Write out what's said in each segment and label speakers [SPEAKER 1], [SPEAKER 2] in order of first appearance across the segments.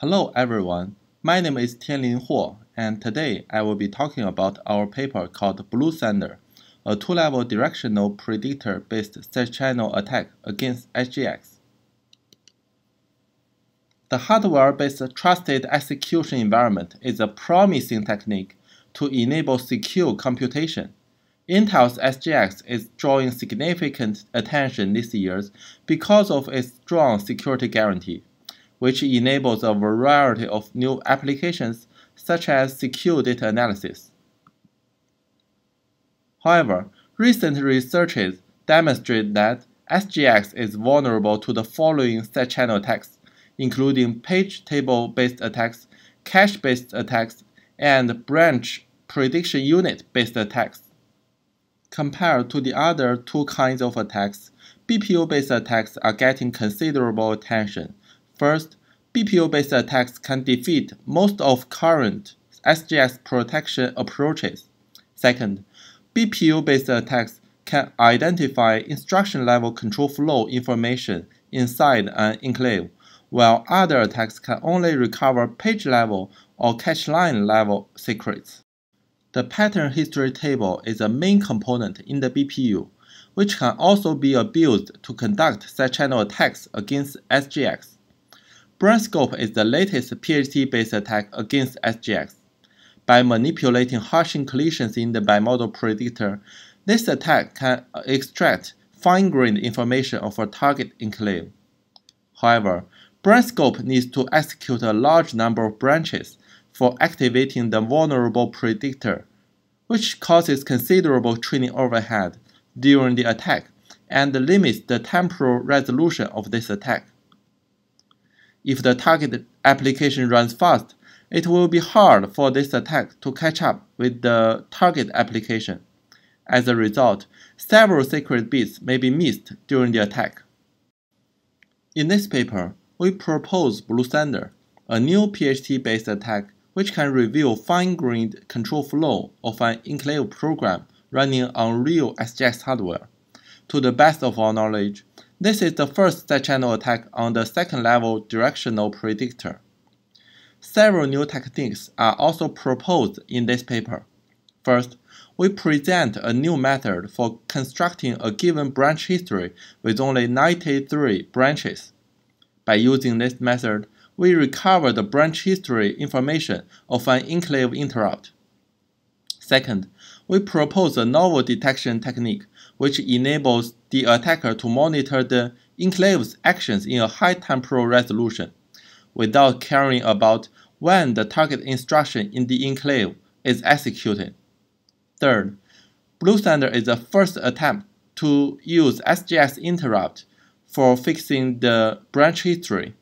[SPEAKER 1] Hello everyone, my name is Tianlin Huo, and today I will be talking about our paper called Blue Thunder, a two-level directional predictor-based side-channel attack against SGX. The hardware-based trusted execution environment is a promising technique to enable secure computation. Intel's SGX is drawing significant attention these years because of its strong security guarantee which enables a variety of new applications such as secure data analysis. However, recent researches demonstrate that SGX is vulnerable to the following side channel attacks, including page table based attacks, cache based attacks, and branch prediction unit based attacks. Compared to the other two kinds of attacks, BPU based attacks are getting considerable attention First, BPU-based attacks can defeat most of current SGX protection approaches. Second, BPU-based attacks can identify instruction-level control flow information inside an enclave, while other attacks can only recover page-level or cache line-level secrets. The pattern history table is a main component in the BPU, which can also be abused to conduct side channel attacks against SGX. BranchScope is the latest PHT-based attack against SGX. By manipulating hashing collisions in the bimodal predictor, this attack can extract fine-grained information of a target enclave. However, BranchScope needs to execute a large number of branches for activating the vulnerable predictor, which causes considerable training overhead during the attack and limits the temporal resolution of this attack. If the target application runs fast, it will be hard for this attack to catch up with the target application. As a result, several secret bits may be missed during the attack. In this paper, we propose Blue Thunder, a new PHT-based attack which can reveal fine-grained control flow of an enclave program running on real SGX hardware. To the best of our knowledge, this is the first side-channel attack on the second-level directional predictor. Several new techniques are also proposed in this paper. First, we present a new method for constructing a given branch history with only 93 branches. By using this method, we recover the branch history information of an enclave interrupt. Second, we propose a novel detection technique which enables the attacker to monitor the enclave's actions in a high temporal resolution, without caring about when the target instruction in the enclave is executed. Third, Blue Thunder is the first attempt to use SGX interrupt for fixing the branch history.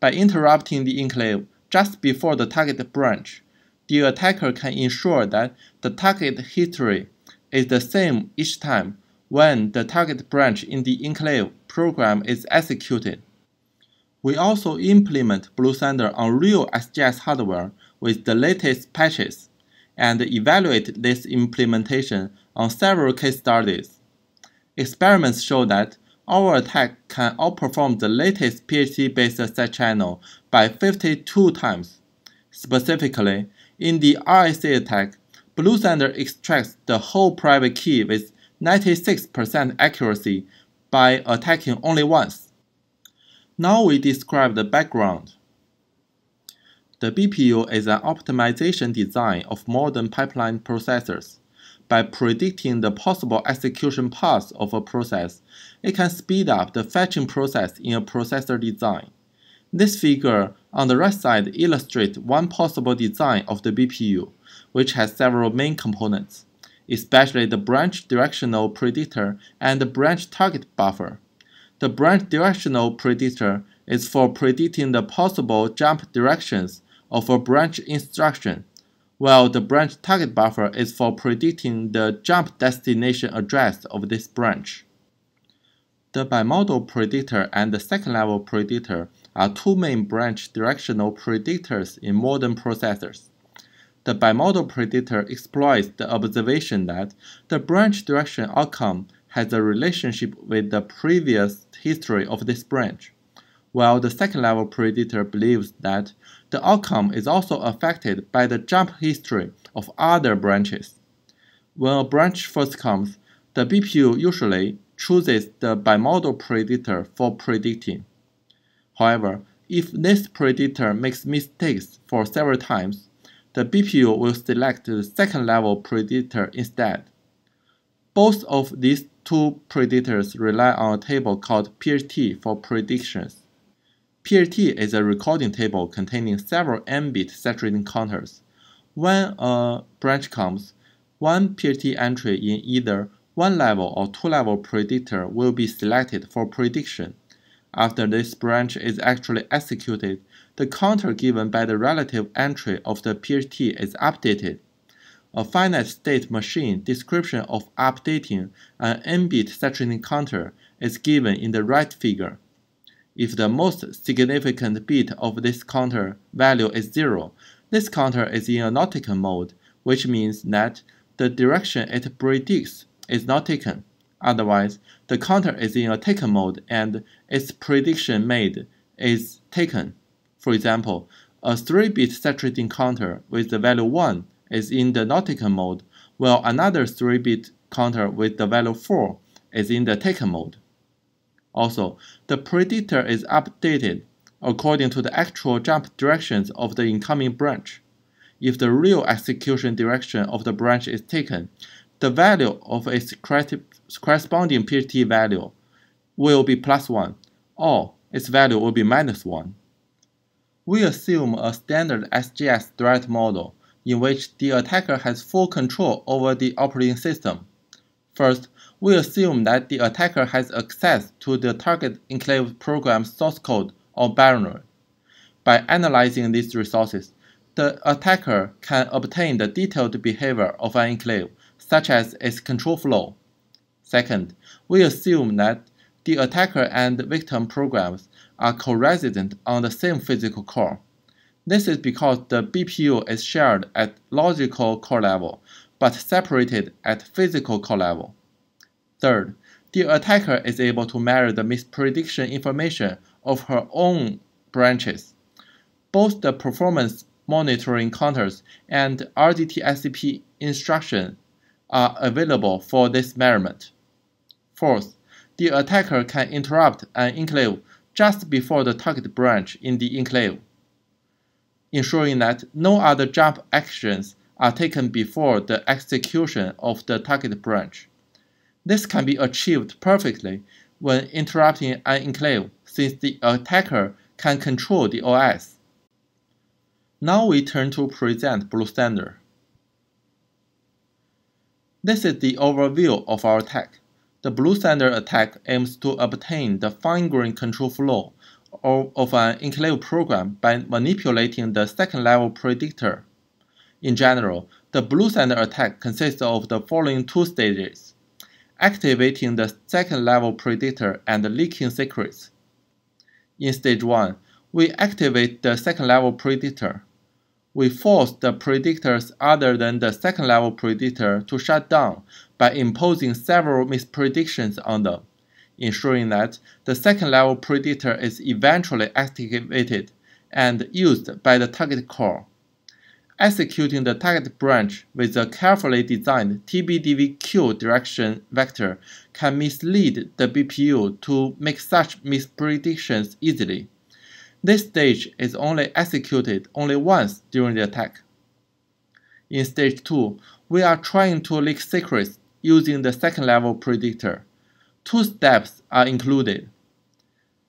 [SPEAKER 1] By interrupting the enclave just before the target branch, the attacker can ensure that the target history is the same each time when the target branch in the enclave program is executed. We also implement Blue Thunder on real SGX hardware with the latest patches and evaluate this implementation on several case studies. Experiments show that our attack can outperform the latest PHT-based side channel by 52 times. Specifically, in the RSA attack, Blue Thunder extracts the whole private key with 96% accuracy by attacking only once. Now we describe the background. The BPU is an optimization design of modern pipeline processors. By predicting the possible execution paths of a process, it can speed up the fetching process in a processor design. This figure on the right side illustrates one possible design of the BPU, which has several main components especially the branch directional predictor and the branch target buffer. The branch directional predictor is for predicting the possible jump directions of a branch instruction, while the branch target buffer is for predicting the jump destination address of this branch. The bimodal predictor and the second level predictor are two main branch directional predictors in modern processors. The bimodal predictor exploits the observation that the branch direction outcome has a relationship with the previous history of this branch, while the second level predictor believes that the outcome is also affected by the jump history of other branches. When a branch first comes, the BPU usually chooses the bimodal predictor for predicting. However, if this predictor makes mistakes for several times, the BPU will select the second level predictor instead. Both of these two predictors rely on a table called PHT for predictions. PHT is a recording table containing several n-bit saturating counters. When a branch comes, one PHT entry in either one level or two level predictor will be selected for prediction. After this branch is actually executed, the counter given by the relative entry of the PHT is updated. A finite state machine description of updating an n-bit saturating counter is given in the right figure. If the most significant bit of this counter value is 0, this counter is in a not taken mode, which means that the direction it predicts is not taken. Otherwise, the counter is in a taken mode and its prediction made is taken. For example, a 3-bit saturating counter with the value 1 is in the taken mode, while another 3-bit counter with the value 4 is in the taken mode. Also, the predictor is updated according to the actual jump directions of the incoming branch. If the real execution direction of the branch is taken, the value of its corresponding PHT value will be plus 1, or its value will be minus 1. We assume a standard SGX threat model in which the attacker has full control over the operating system. First, we assume that the attacker has access to the target enclave program's source code or binary. By analyzing these resources, the attacker can obtain the detailed behavior of an enclave, such as its control flow. Second, we assume that the attacker and victim programs are co-resident on the same physical core. This is because the BPU is shared at logical core level, but separated at physical core level. Third, the attacker is able to measure the misprediction information of her own branches. Both the performance monitoring counters and RDTSCP instruction are available for this measurement. Fourth, the attacker can interrupt an enclave just before the target branch in the enclave, ensuring that no other jump actions are taken before the execution of the target branch. This can be achieved perfectly when interrupting an enclave since the attacker can control the OS. Now we turn to present Blue Thunder. This is the overview of our attack. The Blue Thunder attack aims to obtain the fine-grained control flow of an enclave program by manipulating the second-level predictor. In general, the Blue Thunder attack consists of the following two stages. Activating the second-level predictor and leaking secrets. In stage 1, we activate the second-level predictor. We force the predictors other than the second-level predictor to shut down by imposing several mispredictions on them, ensuring that the second level predictor is eventually activated and used by the target core. Executing the target branch with a carefully designed TBDVQ direction vector can mislead the BPU to make such mispredictions easily. This stage is only executed only once during the attack. In stage 2, we are trying to leak secrets using the second level predictor. Two steps are included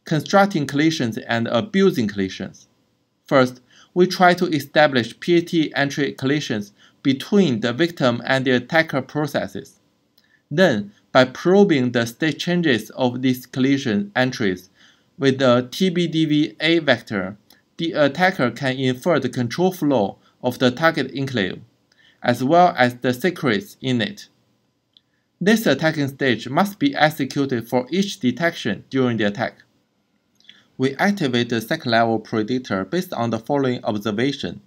[SPEAKER 1] constructing collisions and abusing collisions. First, we try to establish PHT entry collisions between the victim and the attacker processes. Then, by probing the state changes of these collision entries with the TBDV-A vector, the attacker can infer the control flow of the target enclave, as well as the secrets in it. This attacking stage must be executed for each detection during the attack. We activate the second level predictor based on the following observation.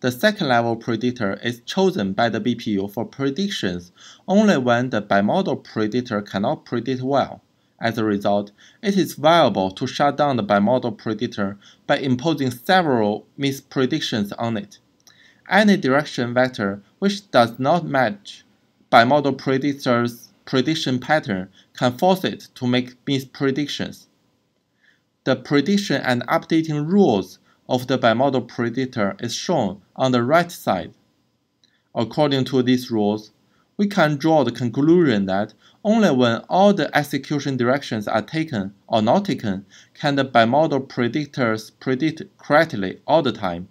[SPEAKER 1] The second level predictor is chosen by the BPU for predictions only when the bimodal predictor cannot predict well, As a result, it is viable to shut down the bimodal predictor by imposing several mispredictions on it. Any direction vector which does not match bimodal predictor's prediction pattern can force it to make mispredictions. The prediction and updating rules of the bimodal predictor is shown on the right side. According to these rules, we can draw the conclusion that only when all the execution directions are taken or not taken can the bimodal predictors predict correctly all the time.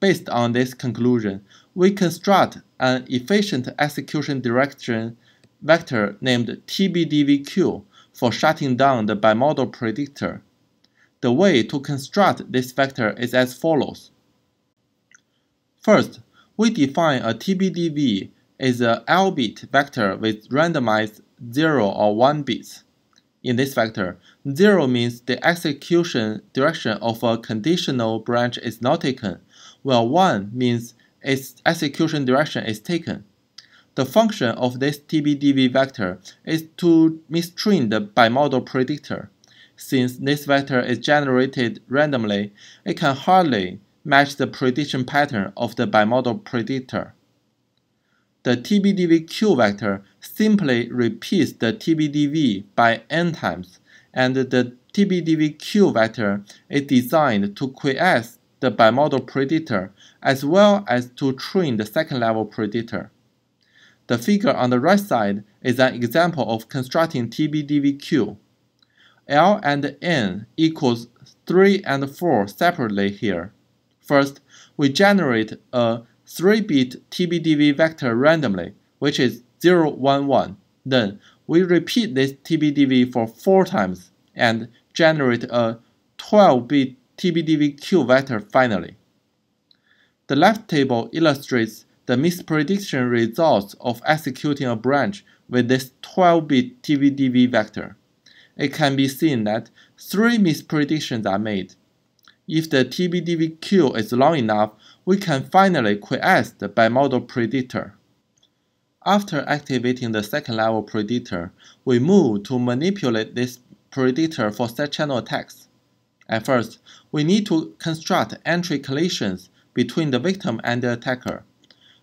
[SPEAKER 1] Based on this conclusion, we construct an efficient execution direction vector named TBDVQ for shutting down the bimodal predictor. The way to construct this vector is as follows. First, we define a TBDV is a L-bit vector with randomized 0 or 1 bits. In this vector, 0 means the execution direction of a conditional branch is not taken, while 1 means its execution direction is taken. The function of this TBDV vector is to mistrain the bimodal predictor. Since this vector is generated randomly, it can hardly match the prediction pattern of the bimodal predictor. The TBDVQ vector simply repeats the TBDV by n times, and the TBDVQ vector is designed to quiesce the bimodal predictor as well as to train the second level predictor. The figure on the right side is an example of constructing TBDVQ. L and N equals 3 and 4 separately here. First, we generate a 3-bit TBDV vector randomly, which is 0, 1, 1. Then we repeat this TBDV for 4 times and generate a 12-bit TBDVQ vector finally. The left table illustrates the misprediction results of executing a branch with this 12-bit TBDV vector. It can be seen that three mispredictions are made. If the TBDVQ is long enough, we can finally quiesce the bimodal predictor. After activating the second level predictor, we move to manipulate this predictor for side channel attacks. At first, we need to construct entry collisions between the victim and the attacker.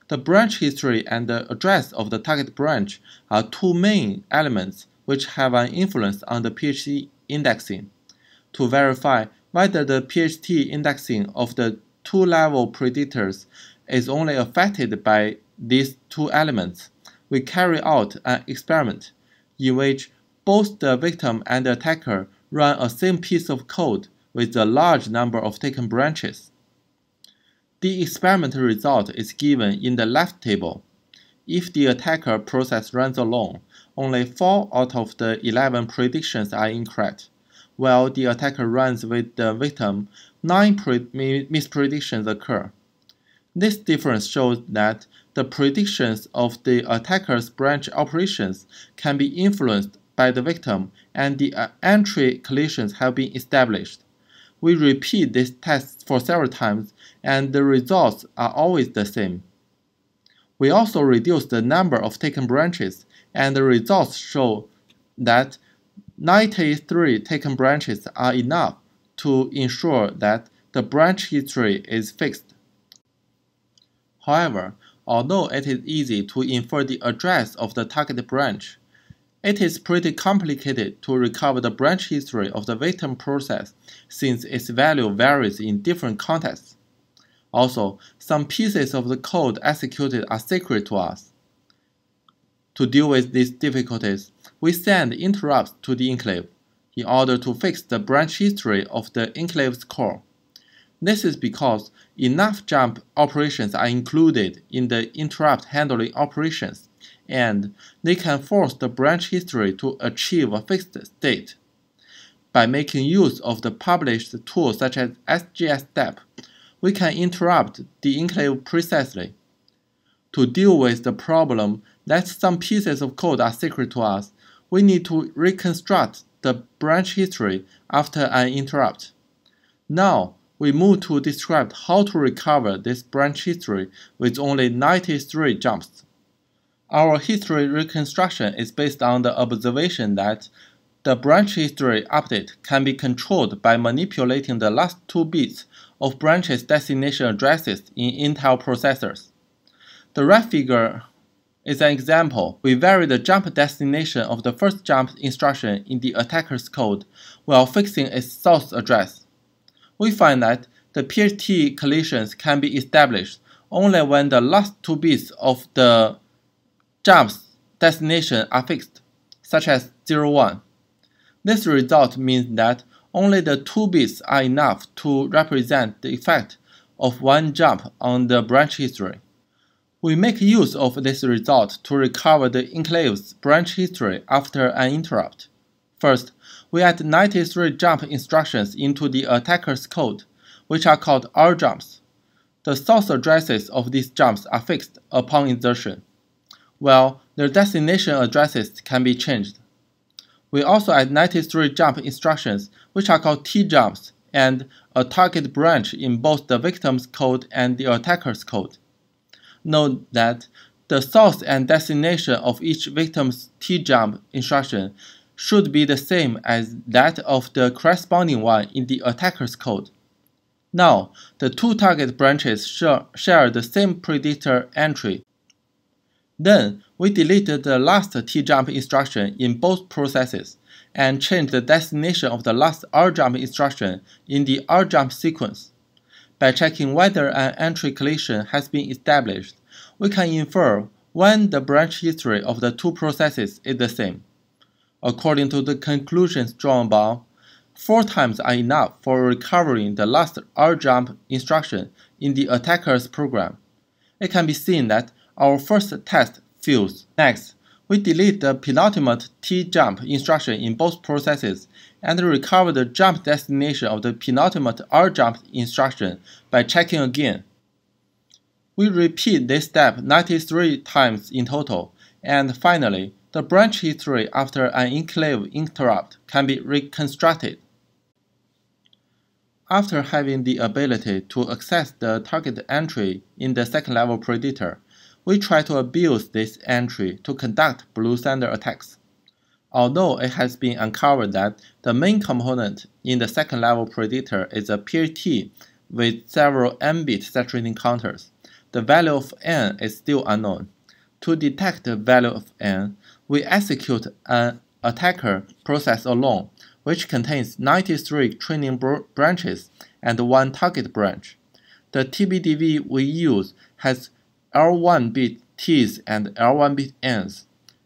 [SPEAKER 1] The branch history and the address of the target branch are two main elements which have an influence on the PHT indexing. To verify whether the PHT indexing of the two-level predictors is only affected by these two elements, we carry out an experiment in which both the victim and the attacker run a same piece of code with a large number of taken branches. The experimental result is given in the left table. If the attacker process runs alone, only 4 out of the 11 predictions are incorrect, while the attacker runs with the victim, nine mispredictions occur. This difference shows that the predictions of the attacker's branch operations can be influenced by the victim and the uh, entry collisions have been established. We repeat this test for several times and the results are always the same. We also reduce the number of taken branches and the results show that 93 taken branches are enough to ensure that the branch history is fixed. However, although it is easy to infer the address of the target branch, it is pretty complicated to recover the branch history of the victim process since its value varies in different contexts. Also, some pieces of the code executed are secret to us. To deal with these difficulties, we send interrupts to the enclave in order to fix the branch history of the enclave's core. This is because enough jump operations are included in the interrupt handling operations, and they can force the branch history to achieve a fixed state. By making use of the published tools such as SGX-Step, we can interrupt the enclave precisely. To deal with the problem that some pieces of code are secret to us, we need to reconstruct the branch history after an interrupt. Now, we move to describe how to recover this branch history with only 93 jumps. Our history reconstruction is based on the observation that the branch history update can be controlled by manipulating the last two bits of branches destination addresses in Intel processors. The right figure is an example. We vary the jump destination of the first jump instruction in the attacker's code while fixing its source address. We find that the PHT collisions can be established only when the last two bits of the jump's destination are fixed, such as 01. This result means that only the two bits are enough to represent the effect of one jump on the branch history. We make use of this result to recover the enclave's branch history after an interrupt. First, we add 93 jump instructions into the attacker's code, which are called R jumps. The source addresses of these jumps are fixed upon insertion, while their destination addresses can be changed. We also add 93 jump instructions, which are called T-jumps, and a target branch in both the victim's code and the attacker's code. Note that the source and destination of each victim's T-jump instruction should be the same as that of the corresponding one in the attacker's code. Now, the two target branches share the same predictor entry. Then, we deleted the last t-jump instruction in both processes and changed the destination of the last r-jump instruction in the r-jump sequence. By checking whether an entry collision has been established, we can infer when the branch history of the two processes is the same. According to the conclusions drawn above, four times are enough for recovering the last r-jump instruction in the attacker's program. It can be seen that our first test fails. Next, we delete the penultimate t-jump instruction in both processes and recover the jump destination of the penultimate r-jump instruction by checking again. We repeat this step 93 times in total, and finally, the branch history after an enclave interrupt can be reconstructed. After having the ability to access the target entry in the second level predictor, we try to abuse this entry to conduct Blue Thunder attacks. Although it has been uncovered that the main component in the second level predictor is a PHT with several n-bit saturating counters, the value of n is still unknown. To detect the value of n, we execute an attacker process alone, which contains 93 training branches and one target branch. The TBDV we use has L1 bit T's and L1 bit N's.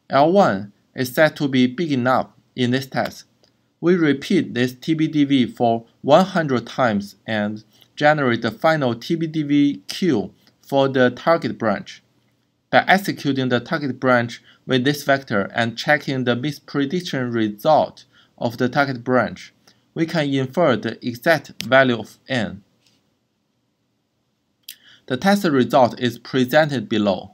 [SPEAKER 1] L1 is said to be big enough in this test. We repeat this TBDV for 100 times and generate the final TBDV queue for the target branch. By executing the target branch with this vector and checking the misprediction result of the target branch, we can infer the exact value of n. The test result is presented below.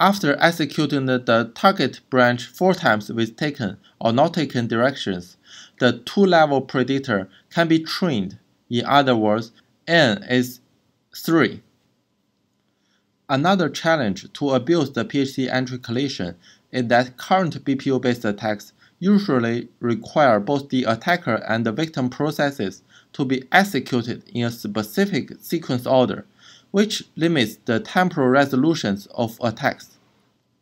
[SPEAKER 1] After executing the, target branch four times with taken or not taken directions, the two-level predictor can be trained. In other words, n is 3. Another challenge to abuse the PHT entry collision is that current BPU-based attacks usually require both the attacker and the victim processes to be executed in a specific sequence order, which limits the temporal resolutions of attacks.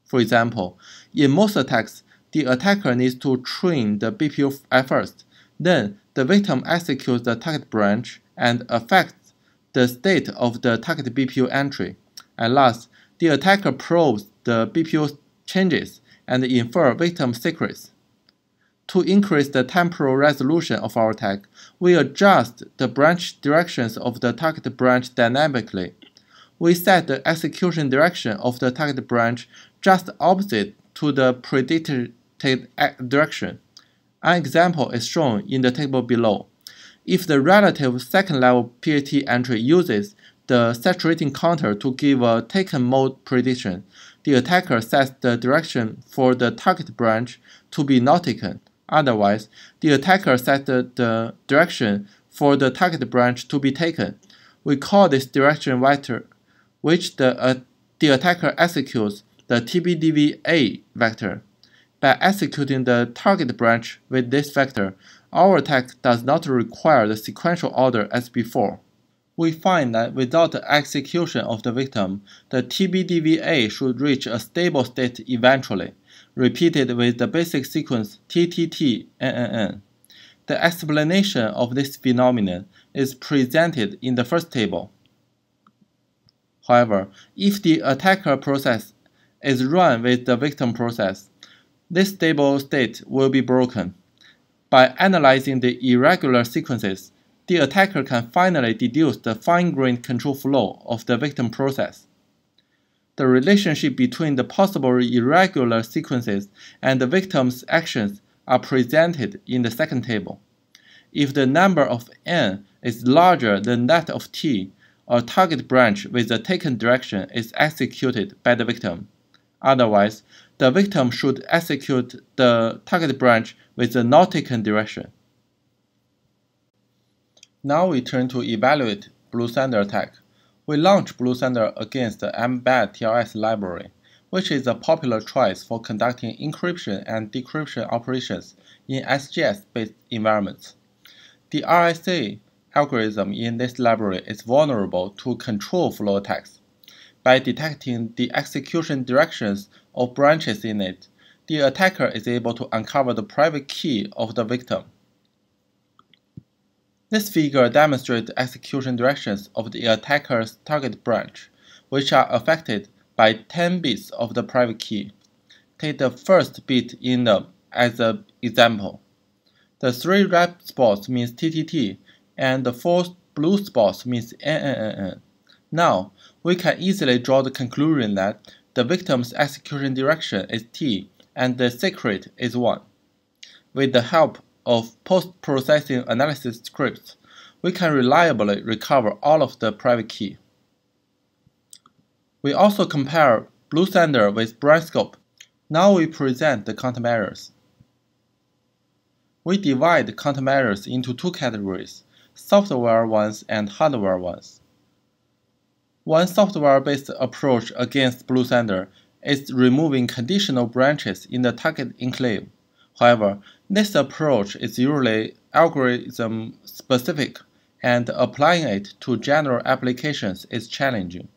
[SPEAKER 1] For example, in most attacks, the attacker needs to train the BPU at first, then the victim executes the target branch and affects the state of the target BPU entry. At last, the attacker probes the BPU changes and infer victim secrets. To increase the temporal resolution of our attack, we adjust the branch directions of the target branch dynamically. We set the execution direction of the target branch just opposite to the predicted direction. An example is shown in the table below. If the relative second level PHT entry uses the saturating counter to give a taken mode prediction, the attacker sets the direction for the target branch to be not taken. Otherwise, the attacker sets the, the direction for the target branch to be taken. We call this direction vector, which the, uh, the attacker executes the TBDVA vector. By executing the target branch with this vector, our attack does not require the sequential order as before. We find that without the execution of the victim, the TBDVA should reach a stable state eventually, repeated with the basic sequence TTTNNN. The explanation of this phenomenon is presented in the first table. However, if the attacker process is run with the victim process, this stable state will be broken. By analyzing the irregular sequences, the attacker can finally deduce the fine-grained control flow of the victim process. The relationship between the possible irregular sequences and the victim's actions are presented in the second table. If the number of n is larger than that of t, a target branch with the taken direction is executed by the victim. Otherwise, the victim should execute the target branch with the not taken direction. Now we turn to evaluate Blue Thunder attack. We launch Blue Thunder against the mbed TLS library, which is a popular choice for conducting encryption and decryption operations in SGX-based environments. The RSA algorithm in this library is vulnerable to control flow attacks. By detecting the execution directions of branches in it, the attacker is able to uncover the private key of the victim. This figure demonstrates execution directions of the attacker's target branch, which are affected by 10 bits of the private key. Take the first bit in the as an example. The three red spots means TTT, and the four blue spots means NNNN. Now, we can easily draw the conclusion that the victim's execution direction is T and the secret is 1. With the help of post-processing analysis scripts, we can reliably recover all of the private key. We also compare Blue Thunder with BranchScope. Now we present the countermeasures. We divide countermeasures into two categories, software ones and hardware ones. One software-based approach against Blue Thunder is removing conditional branches in the target enclave. However, this approach is usually algorithm-specific, and applying it to general applications is challenging.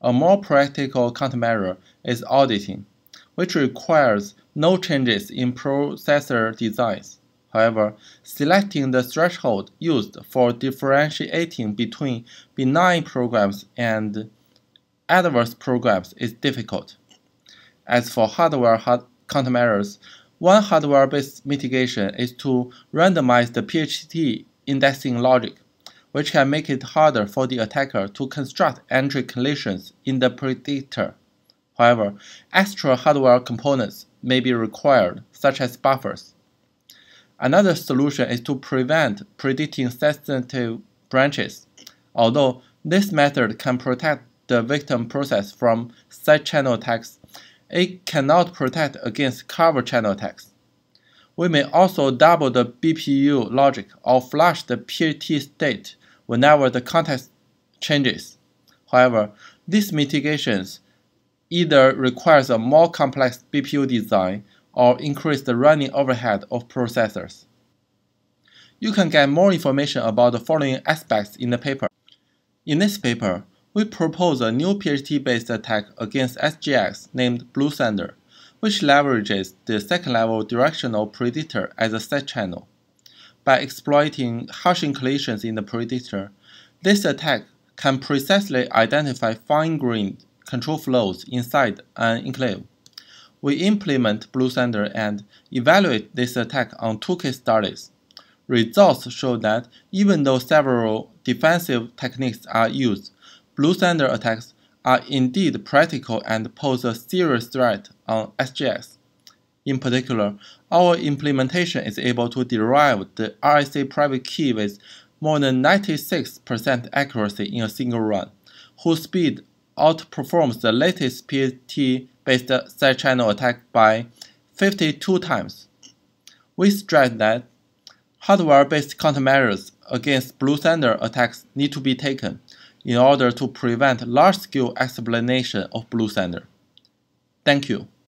[SPEAKER 1] A more practical countermeasure is auditing, which requires no changes in processor designs. However, selecting the threshold used for differentiating between benign programs and adverse programs is difficult. As for hardware hard countermeasures, one hardware-based mitigation is to randomize the PHT indexing logic, which can make it harder for the attacker to construct entry collisions in the predictor. However, extra hardware components may be required, such as buffers. Another solution is to prevent predicting sensitive branches. Although this method can protect the victim process from side channel attacks, it cannot protect against covert channel attacks. We may also double the BPU logic or flush the PHT state whenever the context changes. However, these mitigations either requires a more complex BPU design or increase the running overhead of processors. You can get more information about the following aspects in the paper. In this paper, we propose a new PHT-based attack against SGX named Blue Thunder, which leverages the second-level directional predictor as a side channel. By exploiting hashing collisions in the predictor, this attack can precisely identify fine-grained control flows inside an enclave. We implement Blue Thunder and evaluate this attack on two case studies. Results show that even though several defensive techniques are used, Blue Thunder attacks are indeed practical and pose a serious threat on SGX. In particular, our implementation is able to derive the RSA private key with more than 96% accuracy in a single run, whose speed outperforms the latest PHT based side channel attack by 52 times. We stress that hardware-based countermeasures against Blue Thunder attacks need to be taken in order to prevent large-scale explanation of Blue Thunder. Thank you.